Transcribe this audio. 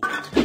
two.